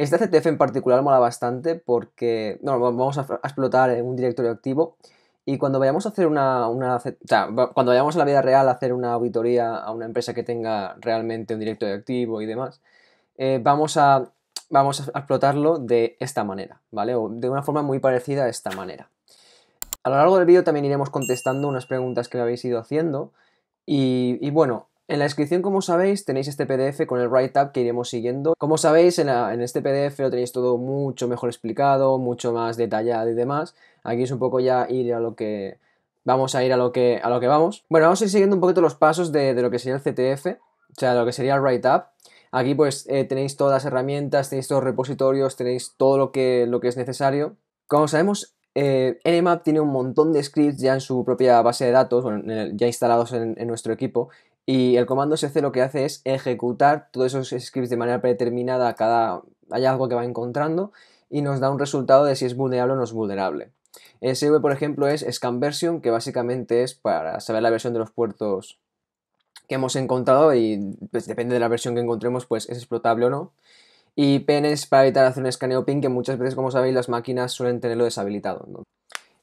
Este CTF en particular mola bastante porque no, vamos a, explotar en un directorio activo y cuando vayamos a hacer una, cuando vayamos a la vida real a hacer una auditoría a una empresa que tenga realmente un directorio activo y demás, eh, vamos, a, vamos a explotarlo de esta manera, ¿vale? O de una forma muy parecida a esta manera. A lo largo del vídeo también iremos contestando unas preguntas que me habéis ido haciendo y bueno, en la descripción, como sabéis, tenéis este PDF con el write-up que iremos siguiendo. Como sabéis, en, este PDF lo tenéis todo mucho mejor explicado, mucho más detallado y demás. Aquí es un poco ya ir a lo que... Vamos a ir a lo que, a lo que vamos. Bueno, vamos a ir siguiendo un poquito los pasos de, lo que sería el CTF, o sea, lo que sería el write-up. Aquí pues eh, tenéis todas las herramientas, tenéis todos los repositorios, tenéis todo lo que, lo que es necesario. Como sabemos, eh, Nmap tiene un montón de scripts ya en su propia base de datos, ya instalados en, nuestro equipo, y el comando sc lo que hace es ejecutar todos esos scripts de manera predeterminada cada hallazgo que va encontrando y nos da un resultado de si es vulnerable o no es vulnerable. SV, por ejemplo, es scan version, que básicamente es para saber la versión de los puertos que hemos encontrado y pues, depende de la versión que encontremos, pues es explotable o no. Y PN es para evitar hacer un escaneo PIN, que muchas veces, como sabéis, las máquinas suelen tenerlo deshabilitado.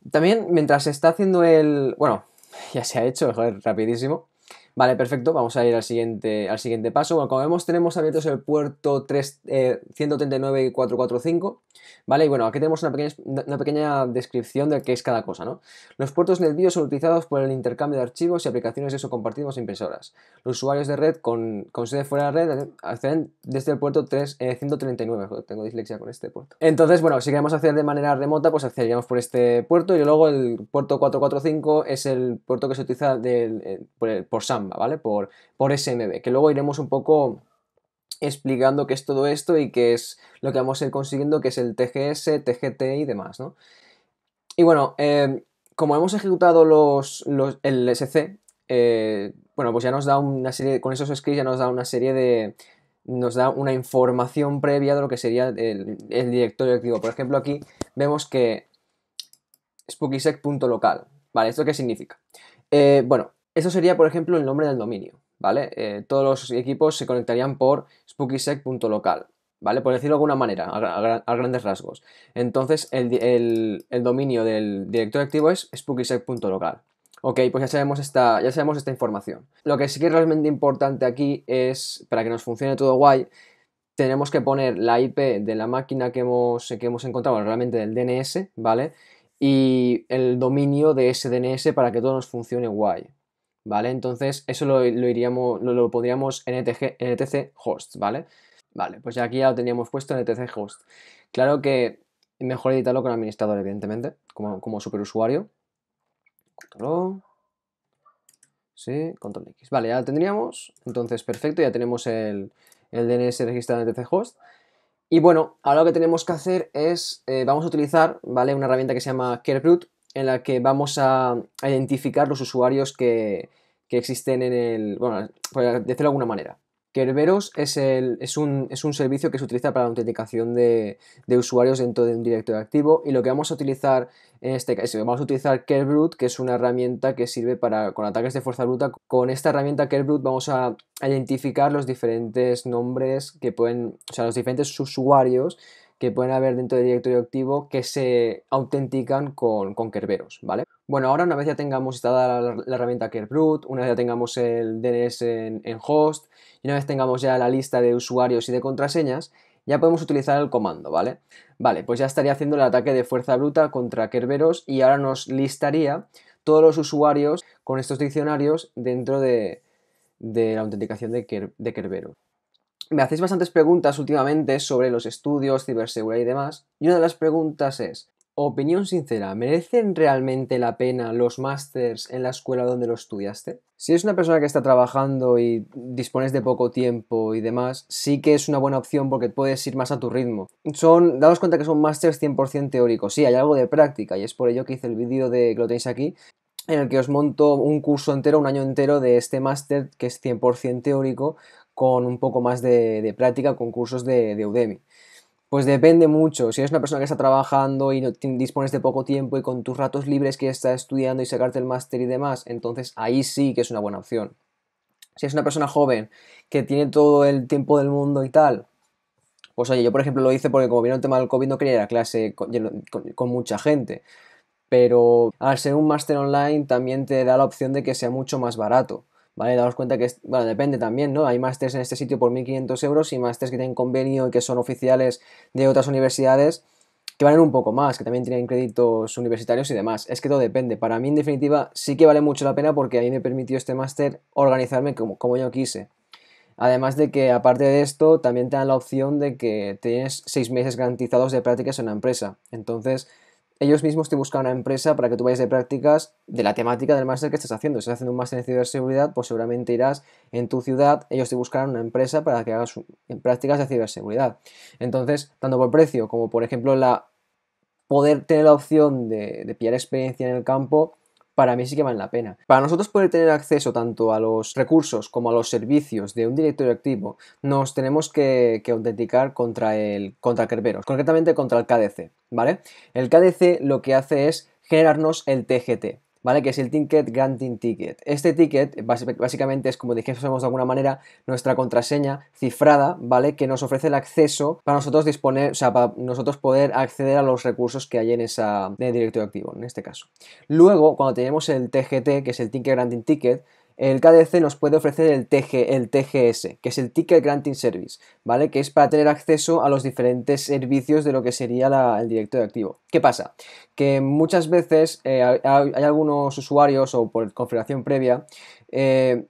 También, mientras se está haciendo el... Bueno, ya se ha hecho, joder, rapidísimo. Vale, perfecto, vamos a ir al siguiente, al siguiente paso. Bueno, como vemos tenemos abiertos el puerto 3, 139 y 445, ¿vale? Y bueno, aquí tenemos una pequeña, una pequeña descripción de qué es cada cosa, ¿no? Los puertos NetBIOS son utilizados por el intercambio de archivos y aplicaciones de eso compartidos a impresoras. Los usuarios de red con, con sede fuera de red acceden desde el puerto 3, 139, eh, tengo dislexia con este puerto. Entonces, bueno, si queremos acceder de manera remota, pues accederíamos por este puerto y luego el puerto 445 es el puerto que se utiliza eh, por, por SAM, ¿vale? Por, por SMB, que luego iremos un poco explicando qué es todo esto y qué es lo que vamos a ir consiguiendo, que es el TGS, TGT y demás, ¿no? Y bueno, eh, como hemos ejecutado los, el SC, eh, bueno, pues ya nos da una serie, con esos scripts ya nos da una serie de, nos da una información previa de lo que sería el, directorio activo. Por ejemplo, aquí vemos que spookysec.local, ¿vale? ¿Esto qué significa? Eh, bueno, eso sería, por ejemplo, el nombre del dominio, ¿vale? Eh, todos los equipos se conectarían por spookysec.local, ¿vale? Por decirlo de alguna manera, a, grandes rasgos. Entonces, el, dominio del directorio activo es spookysec.local. Ok, pues ya sabemos, esta, ya sabemos esta información. Lo que sí que es realmente importante aquí es, para que nos funcione todo guay, tenemos que poner la IP de la máquina que hemos, que hemos encontrado, realmente del DNS, ¿vale? Y el dominio de ese DNS para que todo nos funcione guay. ¿Vale? Entonces eso lo, iríamos, lo, lo pondríamos en NTC host, ¿vale? Vale, pues ya aquí ya lo teníamos puesto en NTC host. Claro que mejor editarlo con administrador, evidentemente, como, como superusuario. Control. Sí, control X. Vale, ya lo tendríamos. Entonces, perfecto, ya tenemos el, DNS registrado en NTC host. Y bueno, ahora lo que tenemos que hacer es, eh, vamos a utilizar, ¿vale? Una herramienta que se llama Kerbrute, en la que vamos a, identificar los usuarios que, existen en el. Bueno, por decirlo de alguna manera. Kerberos es, el, es, un, es, un, servicio que se utiliza para la autenticación de, usuarios dentro de un directorio activo y lo que vamos a utilizar en este caso, vamos a utilizar Kerbrute, que es una herramienta que sirve para con ataques de fuerza bruta. Con esta herramienta Kerbrute vamos a identificar los diferentes nombres que pueden, o sea, los diferentes usuarios que pueden haber dentro del directorio activo que se autentican con, Kerberos, ¿vale? Bueno, ahora una vez ya tengamos instalada la, herramienta Kerbrute, una vez ya tengamos el DNS en, host y una vez tengamos ya la lista de usuarios y de contraseñas, ya podemos utilizar el comando, ¿vale? Vale, pues ya estaría haciendo el ataque de fuerza bruta contra Kerberos y ahora nos listaría todos los usuarios con estos diccionarios dentro de, la autenticación de Kerberos me hacéis bastantes preguntas últimamente sobre los estudios, ciberseguridad y demás. Y una de las preguntas es, opinión sincera, ¿merecen realmente la pena los másters en la escuela donde lo estudiaste? Si es una persona que está trabajando y dispones de poco tiempo y demás, sí que es una buena opción porque puedes ir más a tu ritmo. Son, daos cuenta que son másters 100% teóricos, sí, hay algo de práctica y es por ello que hice el vídeo de que lo tenéis aquí, en el que os monto un curso entero, un año entero de este máster que es 100% teórico con un poco más de, práctica con cursos de, de, Udemy. Pues depende mucho. Si eres una persona que está trabajando y no dispones de poco tiempo y con tus ratos libres que estás estudiando y sacarte el máster y demás, entonces ahí sí que es una buena opción. Si es una persona joven que tiene todo el tiempo del mundo y tal, Pues oye, yo por ejemplo lo hice porque como vino el tema del COVID no quería ir a clase con, mucha gente. Pero al ser un máster online también te da la opción de que sea mucho más barato. ¿Vale? Daos cuenta que, bueno, depende también, ¿no? Hay másters en este sitio por 1.500 euros y másters que tienen convenio y que son oficiales de otras universidades que valen un poco más, que también tienen créditos universitarios y demás. Es que todo depende. Para mí, en definitiva, sí que vale mucho la pena porque a mí me permitió este máster organizarme como, como yo quise. Además de que, aparte de esto, también te dan la opción de que tienes seis meses garantizados de prácticas en una empresa. Entonces, ellos mismos te buscan una empresa para que tú vayas de prácticas de la temática del máster que estés haciendo. Si estás haciendo un máster en ciberseguridad, pues seguramente irás en tu ciudad, ellos te buscarán una empresa para que hagas prácticas de ciberseguridad. Entonces, tanto por precio como por ejemplo la poder tener la opción de, de pillar experiencia en el campo, para mí sí que vale la pena. Para nosotros poder tener acceso tanto a los recursos como a los servicios de un directorio activo, nos tenemos que, autenticar contra el contra Kerberos, concretamente contra el KDC, ¿vale? El KDC lo que hace es generarnos el TGT, ¿vale? Que es el Ticket Granting Ticket. Este ticket básicamente es como dijésemos de alguna manera nuestra contraseña cifrada, ¿vale? Que nos ofrece el acceso para nosotros disponer, o sea, para nosotros poder acceder a los recursos que hay en esa en el directorio activo, en este caso. Luego, cuando tenemos el TGT, que es el Ticket Granting Ticket, el KDC nos puede ofrecer el, TG, el TGS, que es el Ticket Granting Service, ¿vale? Que es para tener acceso a los diferentes servicios de lo que sería el directorio activo. ¿Qué pasa? Que muchas veces eh, hay, algunos usuarios o por configuración previa eh,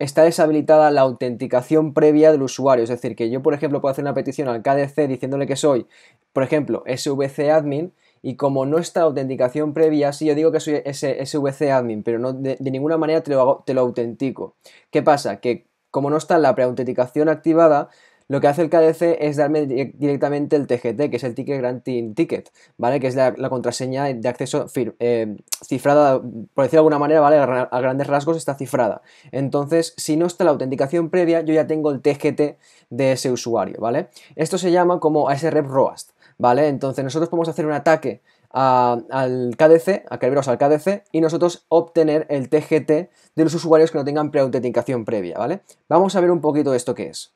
está deshabilitada la autenticación previa del usuario. Es decir, que yo, por ejemplo, puedo hacer una petición al KDC diciéndole que soy, por ejemplo, SVC admin y como no está la autenticación previa, sí yo digo que soy SVC admin, pero no, de, ninguna manera te lo, te lo autentico. ¿Qué pasa? Que como no está la preautenticación activada, lo que hace el KDC es darme directamente el TGT, que es el Ticket Granting Ticket, ¿vale? Que es la, contraseña de acceso eh, cifrada, por decirlo de alguna manera, ¿vale? A, grandes rasgos está cifrada. Entonces, si no está la autenticación previa, yo ya tengo el TGT de ese usuario, ¿vale? Esto se llama como ASREP ROAST. ¿Vale? Entonces nosotros podemos hacer un ataque al KDC, a Kerberos al KDC, y nosotros obtener el TGT de los usuarios que no tengan preautenticación previa, ¿vale? Vamos a ver un poquito esto que es.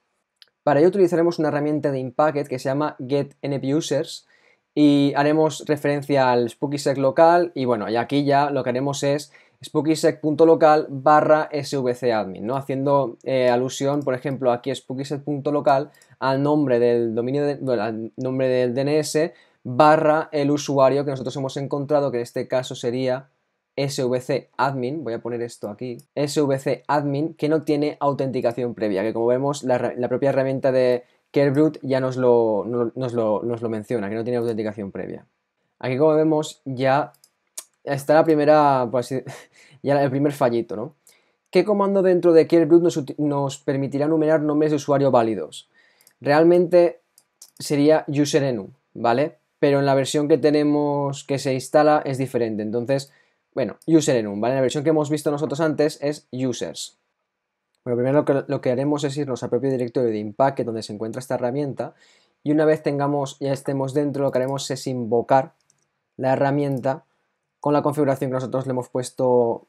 Para ello utilizaremos una herramienta de Impacket que se llama getNPUsers y haremos referencia al SpookySec local y bueno, y aquí ya lo que haremos es spookysec.local barra svcadmin, ¿no? Haciendo eh, alusión, por ejemplo, aquí spookysec.local al nombre del dominio, al nombre del DNS barra el usuario que nosotros hemos encontrado, que en este caso sería svcadmin, voy a poner esto aquí, svcadmin, que no tiene autenticación previa, que como vemos la, propia herramienta de Kerbrute ya nos lo, nos lo menciona, que no tiene autenticación previa. Aquí como vemos ya está la primera, pues, ya el primer fallito, ¿no? ¿Qué comando dentro de Kerbrute nos, nos permitirá numerar nombres de usuario válidos? Realmente sería userenum, ¿vale? Pero en la versión que tenemos que se instala es diferente. Entonces, bueno, userenum, ¿vale? La versión que hemos visto nosotros antes es users. Bueno, primero lo que, lo que haremos es irnos al propio directorio de Impact, donde se encuentra esta herramienta, y una vez tengamos, ya estemos dentro, lo que haremos es invocar la herramienta con la configuración que nosotros le hemos puesto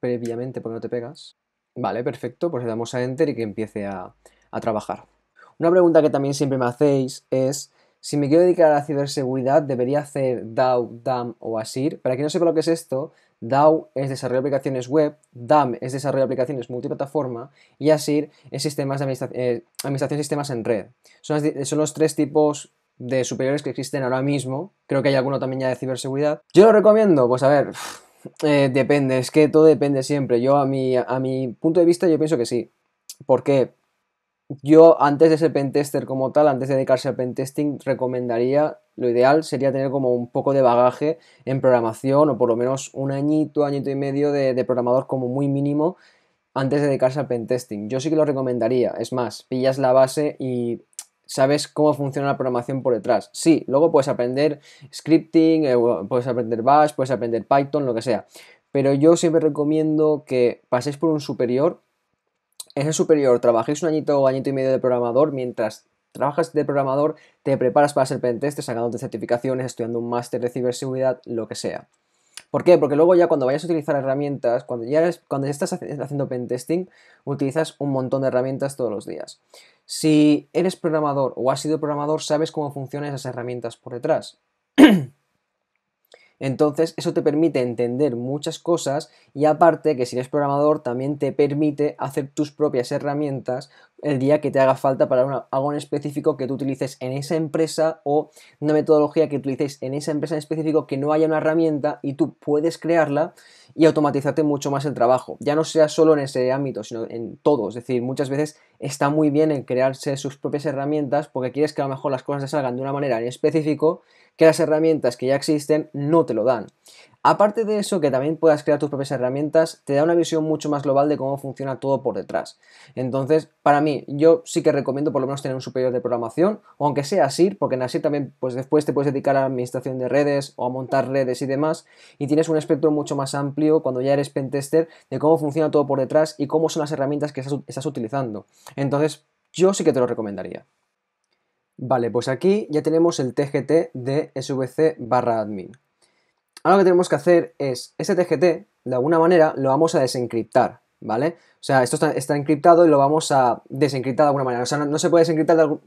previamente, porque no te pegas. Vale, perfecto, pues le damos a Enter y que empiece a, trabajar. Una pregunta que también siempre me hacéis es si me quiero dedicar a la ciberseguridad, ¿debería hacer DAO, DAM o ASIR? Para quien no sepa lo que es esto, DAO es desarrollo de aplicaciones web, DAM es desarrollo de aplicaciones multiplataforma y ASIR es sistemas de eh, administración de sistemas en red. Son, son los tres tipos de superiores que existen ahora mismo. Creo que hay alguno también ya de ciberseguridad. ¿Yo lo recomiendo? Pues a ver, eh, depende, es que todo depende siempre. Yo a mi, a mi punto de vista yo pienso que sí. ¿Por qué? Yo antes de ser pentester como tal, antes de dedicarse al pentesting, recomendaría, lo ideal sería tener como un poco de bagaje en programación o por lo menos un añito, añito y medio de, de programador como muy mínimo antes de dedicarse al pentesting. Yo sí que lo recomendaría. Es más, pillas la base y sabes cómo funciona la programación por detrás. Sí, luego puedes aprender scripting, eh, puedes aprender Bash, puedes aprender Python, lo que sea. Pero yo siempre recomiendo que paséis por un superior. Ese superior trabajéis un añito o añito y medio de programador mientras trabajas de programador, te preparas para ser pentester, sacándote certificaciones, estudiando un máster de ciberseguridad, lo que sea. ¿Por qué? Porque luego ya cuando vayas a utilizar herramientas, cuando ya, cuando ya estás haciendo pentesting, utilizas un montón de herramientas todos los días. Si eres programador o has sido programador, sabes cómo funcionan esas herramientas por detrás. Entonces, eso te permite entender muchas cosas y aparte que si eres programador también te permite hacer tus propias herramientas el día que te haga falta para algo en específico que tú utilices en esa empresa o una metodología que utilices en esa empresa en específico que no haya una herramienta y tú puedes crearla y automatizarte mucho más el trabajo. Ya no sea solo en ese ámbito, sino en todo. Es decir, muchas veces está muy bien en crearse sus propias herramientas porque quieres que a lo mejor las cosas te salgan de una manera en específico que las herramientas que ya existen no te lo dan. Aparte de eso, que también puedas crear tus propias herramientas, te da una visión mucho más global de cómo funciona todo por detrás. Entonces, para mí, yo sí que recomiendo por lo menos tener un superior de programación, aunque sea así, porque en así también, pues después te puedes dedicar a la administración de redes o a montar redes y demás, y tienes un espectro mucho más amplio cuando ya eres pentester de cómo funciona todo por detrás y cómo son las herramientas que estás utilizando. Entonces, yo sí que te lo recomendaría. Vale, pues aquí ya tenemos el TGT de svc barra admin. Ahora lo que tenemos que hacer es, ese TGT, de alguna manera, lo vamos a desencriptar, ¿vale? O sea, esto está, encriptado y lo vamos a desencriptar de alguna manera. O sea, no, se puede desencriptar de algún...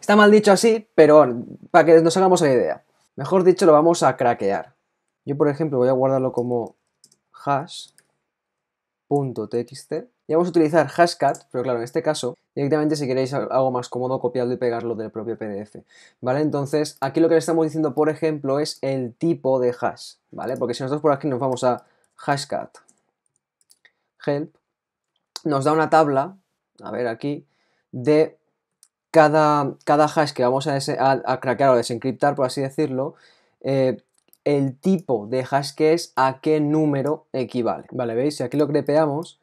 Está mal dicho así, pero para que nos hagamos la idea. Mejor dicho, lo vamos a craquear. Yo, por ejemplo, voy a guardarlo como hash.txt y vamos a utilizar hashcat, pero claro, en este caso, directamente si queréis algo más cómodo, copiarlo y pegarlo del propio PDF, ¿vale? Entonces, aquí lo que le estamos diciendo, por ejemplo, es el tipo de hash, ¿vale? Porque si nosotros por aquí nos vamos a hashcat help, nos da una tabla, a ver aquí, de cada, cada hash que vamos a, craquear o desencriptar, por así decirlo, eh, el tipo de hash que es a qué número equivale. Vale, ¿veis? Si aquí lo crepeamos,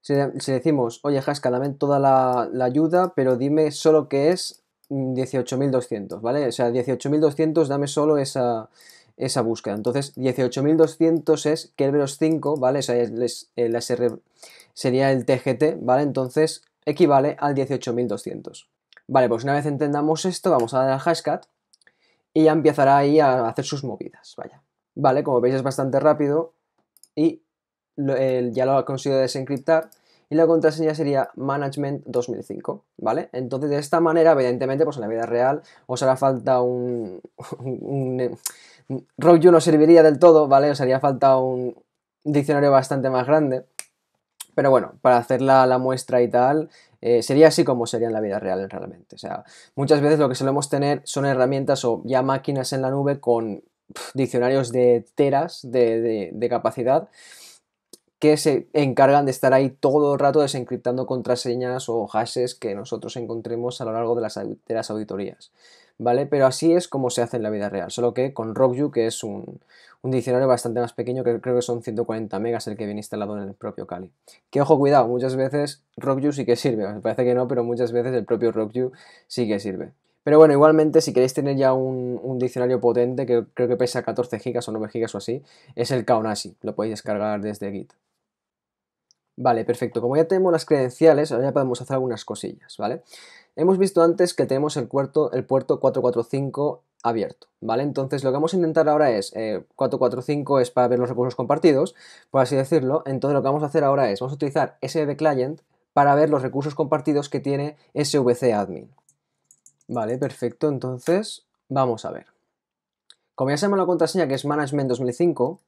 si, decimos, oye Haskell, dame toda la, ayuda, pero dime solo que es 18.200, ¿vale? O sea, 18.200, dame solo esa, esa búsqueda. Entonces, 18.200 es Kerberos 5, ¿vale? O sea, el SR sería el TGT, ¿vale? Entonces, equivale al 18.200. Vale, pues una vez entendamos esto, vamos a dar al hashcat y ya empezará ahí a hacer sus movidas, vaya. Vale, como veis es bastante rápido y ya lo ha conseguido desencriptar y la contraseña sería management 2005, ¿vale? Entonces de esta manera, evidentemente, pues en la vida real os hará falta un... un, no serviría del todo, ¿vale? Os haría falta un diccionario bastante más grande. Pero bueno, para hacer la, muestra y tal, eh, sería así como sería en la vida real realmente. O sea, muchas veces lo que solemos tener son herramientas o ya máquinas en la nube con diccionarios de teras de, de capacidad que se encargan de estar ahí todo el rato desencriptando contraseñas o hashes que nosotros encontremos a lo largo de las, auditorías. ¿Vale? Pero así es como se hace en la vida real, solo que con RockYou, que es un, diccionario bastante más pequeño, que creo que son 140 megas el que viene instalado en el propio Kali. Que ojo, cuidado, muchas veces RockYou sí que sirve, me parece que no, pero muchas veces el propio RockYou sí que sirve. Pero bueno, igualmente, si queréis tener ya un, diccionario potente, que creo que pesa 14 gigas o 9 gigas o así, es el Kaonashi, lo podéis descargar desde Git. Vale, perfecto. Como ya tenemos las credenciales, ahora ya podemos hacer algunas cosillas, ¿vale? Hemos visto antes que tenemos el puerto, el puerto 445 abierto, ¿vale? Entonces lo que vamos a intentar ahora es, 445 eh, es para ver los recursos compartidos, por así decirlo, entonces lo que vamos a hacer ahora es, vamos a utilizar SB Client para ver los recursos compartidos que tiene SVC Admin. Vale, perfecto, entonces vamos a ver. Como ya sabemos la contraseña que es Management 2005,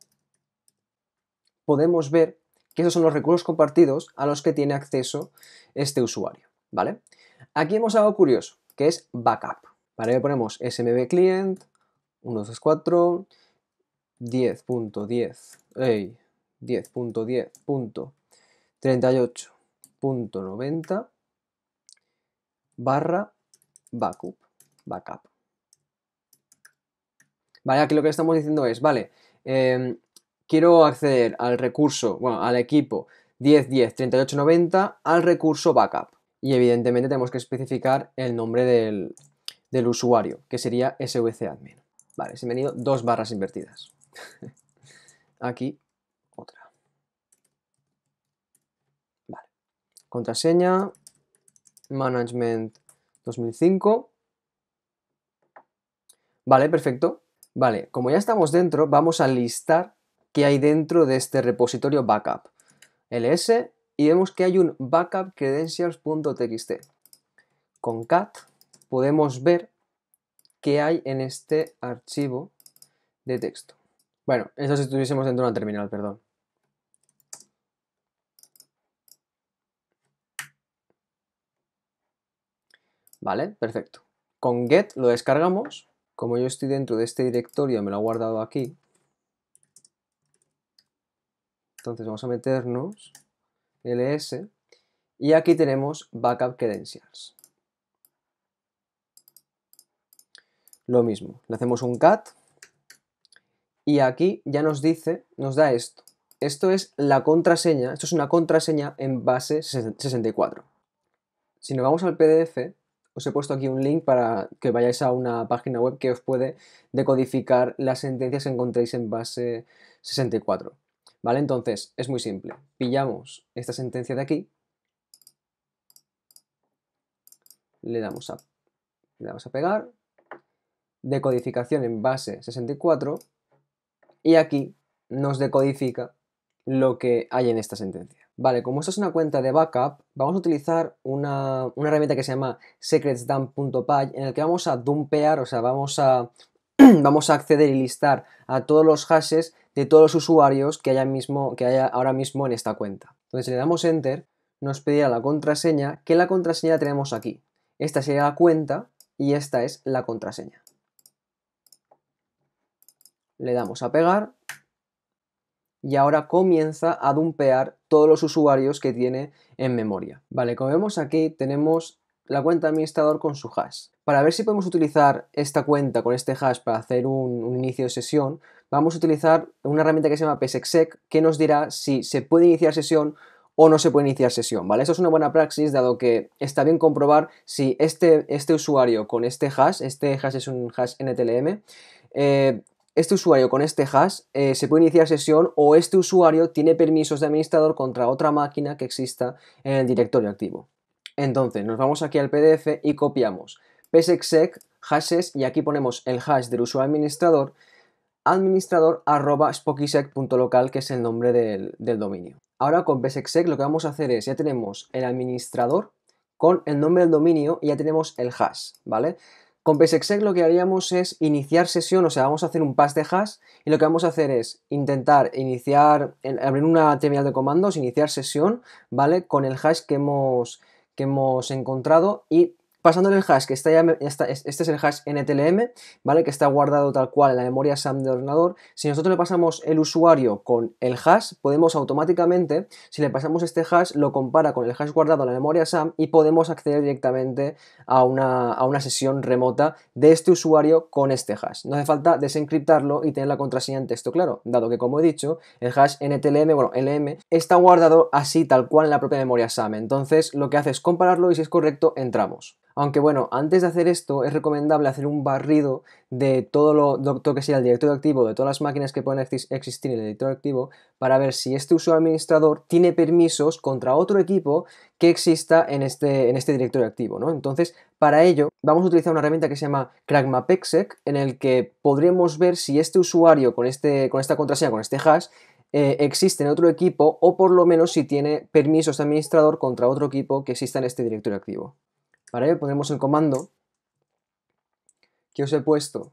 podemos ver que esos son los recursos compartidos a los que tiene acceso este usuario, ¿vale? Aquí hemos algo curioso, que es backup. Para ello ponemos smb client 124 10.10 10.10.38.90 barra backup, backup. Vale, aquí lo que estamos diciendo es, vale, eh, quiero acceder al recurso, bueno, al equipo 10103890 al recurso backup. Y evidentemente tenemos que especificar el nombre del, usuario, que sería svcadmin. Vale, se han ido dos barras invertidas. Aquí, otra. Vale. Contraseña, management 2005. Vale, perfecto. Vale, como ya estamos dentro, vamos a listar que hay dentro de este repositorio backup. ls y vemos que hay un backup credentials.txt. con cat podemos ver qué hay en este archivo de texto. Bueno, eso si estuviésemos dentro de una terminal, perdón. Vale, perfecto. Con get lo descargamos. Como yo estoy dentro de este directorio, me lo ha guardado aquí. Entonces vamos a meternos ls y aquí tenemos backup credentials. Lo mismo, le hacemos un cat y aquí ya nos dice, nos da esto. Esto es la contraseña, esto es una contraseña en base 64. Si nos vamos al PDF, os he puesto aquí un link para que vayáis a una página web que os puede decodificar las sentencias que encontréis en base 64. ¿Vale? Entonces, es muy simple. Pillamos esta sentencia de aquí, le damos a, le damos a pegar, decodificación en base 64, y aquí nos decodifica lo que hay en esta sentencia. Vale, como esto es una cuenta de backup, vamos a utilizar una, una herramienta que se llama secretsdump.py en el que vamos a dumpear, o sea, vamos a, vamos a acceder y listar a todos los hashes de todos los usuarios que haya, ahora mismo en esta cuenta. Entonces, le damos Enter, nos pedirá la contraseña, que la contraseña tenemos aquí. Esta sería la cuenta y esta es la contraseña. Le damos a pegar y ahora comienza a dumpear todos los usuarios que tiene en memoria. Vale, como vemos aquí tenemos la cuenta administrador con su hash. Para ver si podemos utilizar esta cuenta con este hash para hacer un, inicio de sesión, vamos a utilizar una herramienta que se llama psexec que nos dirá si se puede iniciar sesión o no se puede iniciar sesión, ¿vale? Eso es una buena praxis, dado que está bien comprobar si este, este usuario con este hash, este hash es un hash NTLM, eh, este usuario con este hash eh, se puede iniciar sesión o este usuario tiene permisos de administrador contra otra máquina que exista en el directorio activo. Entonces, nos vamos aquí al PDF y copiamos psexec hashes y aquí ponemos el hash del usuario administrador administrador arroba que es el nombre del, del dominio. Ahora con psexec lo que vamos a hacer es, ya tenemos el administrador con el nombre del dominio y ya tenemos el hash, ¿vale? Con psexec lo que haríamos es iniciar sesión, o sea, vamos a hacer un pass de hash y lo que vamos a hacer es intentar iniciar, abrir una terminal de comandos, iniciar sesión, ¿vale? Con el hash que hemos, que hemos encontrado y pasándole el hash, que está este es el hash NTLM, ¿vale? Que está guardado tal cual en la memoria SAM del ordenador. Si nosotros le pasamos el usuario con el hash, podemos automáticamente, si le pasamos este hash, lo compara con el hash guardado en la memoria SAM y podemos acceder directamente a una, a una sesión remota de este usuario con este hash. No hace falta desencriptarlo y tener la contraseña en texto claro, dado que, como he dicho, el hash NTLM, bueno, LM, está guardado así tal cual en la propia memoria SAM. Entonces, lo que hace es compararlo y si es correcto, entramos. Aunque bueno, antes de hacer esto es recomendable hacer un barrido de todo lo, que sea el directorio activo, de todas las máquinas que pueden existir en el directorio activo, para ver si este usuario administrador tiene permisos contra otro equipo que exista en este, en este directorio activo. ¿no? Entonces, para ello, vamos a utilizar una herramienta que se llama CrackMapExec, en el que podremos ver si este usuario con, este, con esta contraseña, con este hash, eh, existe en otro equipo o por lo menos si tiene permisos de administrador contra otro equipo que exista en este directorio activo. Para ello ponemos el comando que os he puesto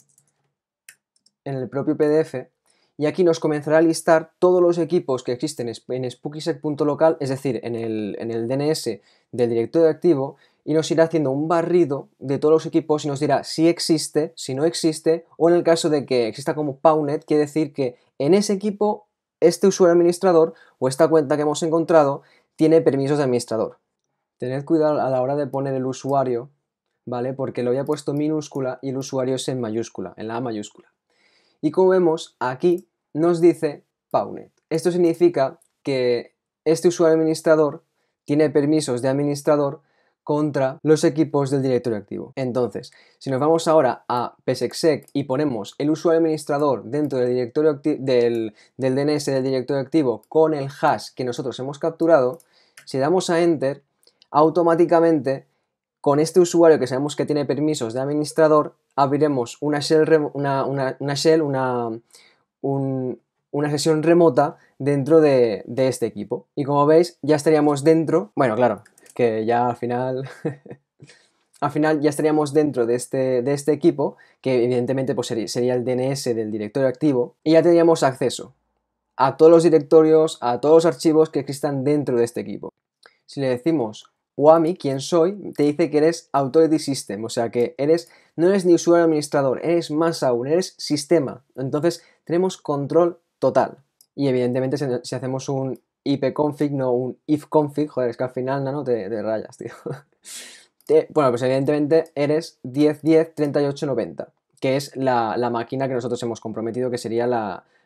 en el propio PDF y aquí nos comenzará a listar todos los equipos que existen en spookysec.local, es decir, en el, en el DNS del directorio activo y nos irá haciendo un barrido de todos los equipos y nos dirá si existe, si no existe, o en el caso de que exista como Pownet, quiere decir que en ese equipo este usuario administrador o esta cuenta que hemos encontrado tiene permisos de administrador. Tened cuidado a la hora de poner el usuario, ¿vale? Porque lo había puesto minúscula y el usuario es en mayúscula, en la A mayúscula. Y como vemos, aquí nos dice Paunet. Esto significa que este usuario administrador tiene permisos de administrador contra los equipos del directorio activo. Entonces, si nos vamos ahora a psexec y ponemos el usuario administrador dentro del directorio del, del DNS del directorio activo con el hash que nosotros hemos capturado, si damos a enter, automáticamente con este usuario que sabemos que tiene permisos de administrador, abriremos una shell, una, shell, una, una sesión remota dentro de, este equipo. Y como veis, ya estaríamos dentro. Bueno, claro, que ya al final al final ya estaríamos dentro de este, de este equipo, que evidentemente pues, sería, sería el DNS del directorio activo, y ya tendríamos acceso a todos los directorios, a todos los archivos que existan dentro de este equipo. Si le decimos WAMI, quién soy, te dice que eres Authority System, o sea que eres, no eres ni usuario administrador, eres más aún, eres sistema. Entonces tenemos control total. Y evidentemente si, hacemos un ipconfig, no un ifconfig, joder, es que al final no, te, te rayas, tío. bueno, pues evidentemente eres 10.10.38.90, que es la, máquina que nosotros hemos comprometido, que sería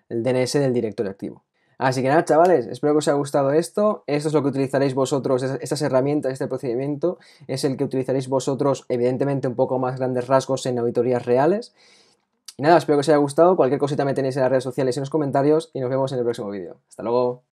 el DNS del directorio activo. Así que nada, chavales, espero que os haya gustado esto. Esto es lo que utilizaréis vosotros, estas herramientas, este procedimiento, es el que utilizaréis vosotros, evidentemente un poco más grandes rasgos en auditorías reales. Y nada, espero que os haya gustado. Cualquier cosita me tenéis en las redes sociales y en los comentarios y nos vemos en el próximo vídeo. Hasta luego.